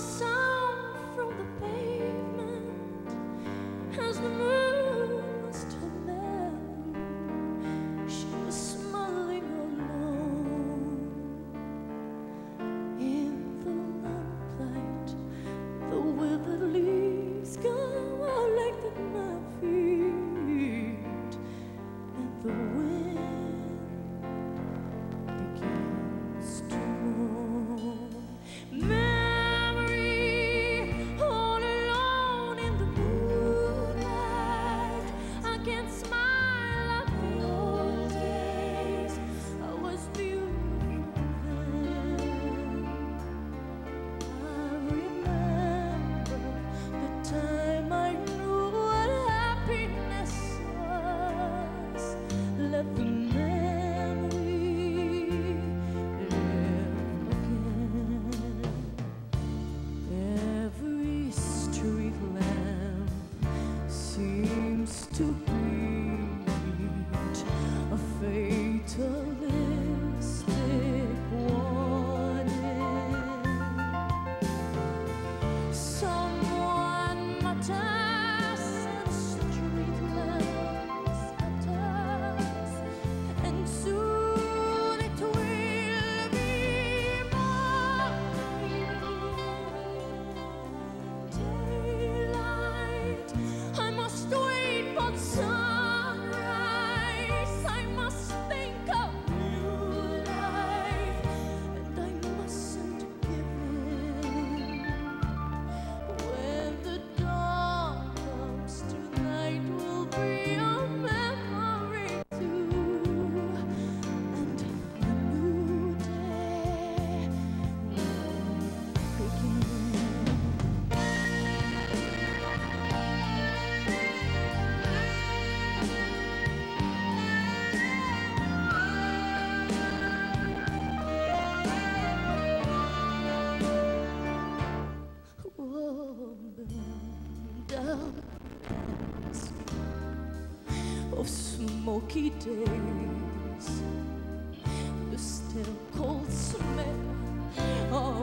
sun. To of smoky days, the still cold smell of